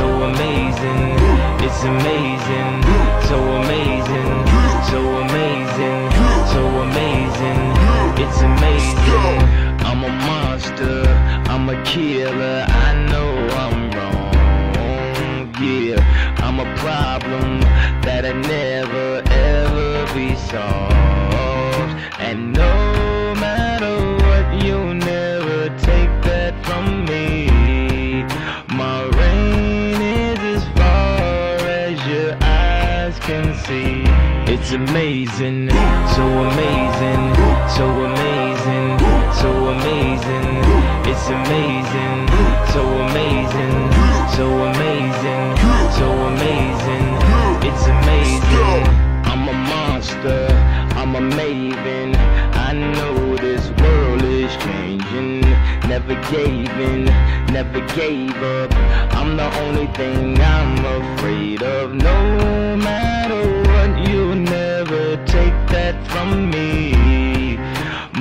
so amazing. It's amazing, so amazing, so amazing, so amazing. It's amazing. I'm a monster, I'm a killer. I know I'm wrong. Yeah, I'm a problem that'll never ever be solved. And no It's amazing, so amazing, so amazing, so amazing. It's amazing, so amazing, so amazing, so amazing. It's amazing. I'm a monster, I'm a maven. I know this world is changing. Never gave in, never gave up. I'm the only thing I'm afraid of. No matter what, you'll never take that from me.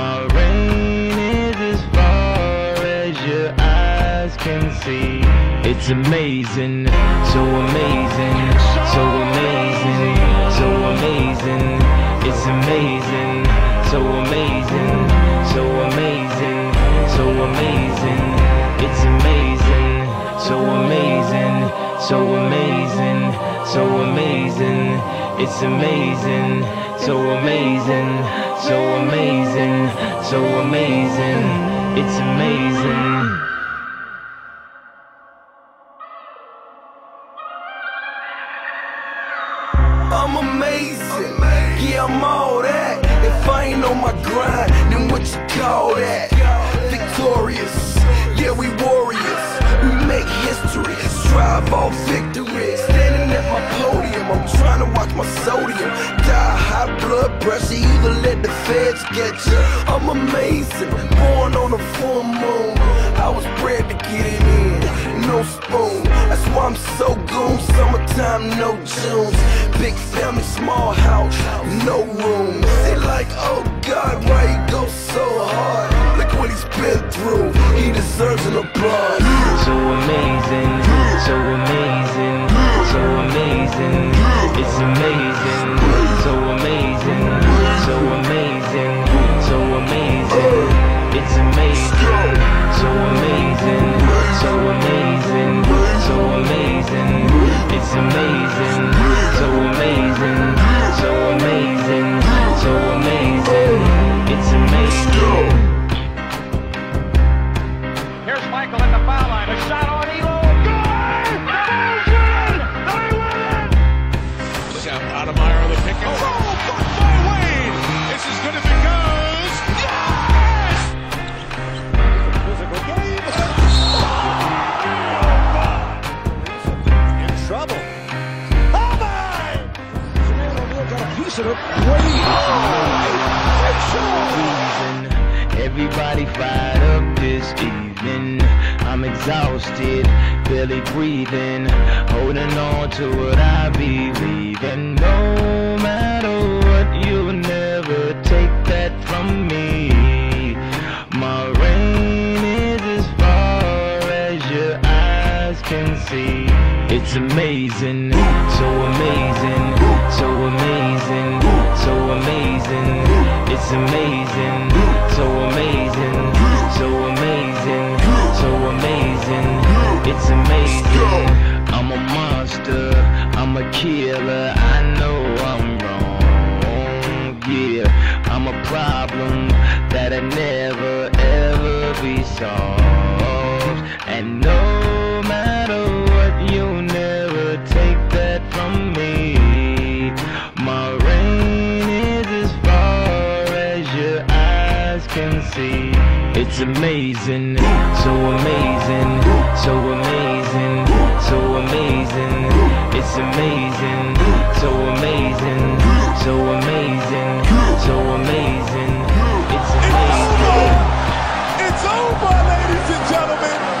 My reign is as far as your eyes can see. It's amazing, so amazing, so amazing, so amazing. It's amazing, so amazing, so amazing, so amazing. It's amazing, so amazing, so amazing, so amazing. It's amazing, so amazing, so amazing, so amazing. It's amazing. I'm amazing. Yeah, I'm all that. If I ain't on my grind, then what you call that? Victorious. Either let the feds get you. I'm amazing. Born on a full moon. I was bred to get it in. No spoon. That's why I'm so goon. Summertime, no Junes. Big family, small house, no room. They like, oh God, why he go so hard? Look what he's been through. He deserves an applause. So amazing, so amazing, so amazing. It's amazing, so amazing, so amazing, so amazing. O'Neal got a piece of reason Everybody fired up this evening. I'm exhausted, barely breathing, holding on to what I believe. And no matter what, you'll never take that from me. My is as far as your eyes can see. It's amazing, so amazing, so amazing, amazing. It's amazing, so amazing, so amazing, so amazing. It's amazing. I'm a monster, I'm a killer. I know I'm wrong. Yeah, I'm a problem that'll never ever be solved. And no amazing, so amazing, so amazing, so amazing. It's amazing, so amazing, so amazing, so amazing. It's It's amazing. over! It's over, ladies and gentlemen!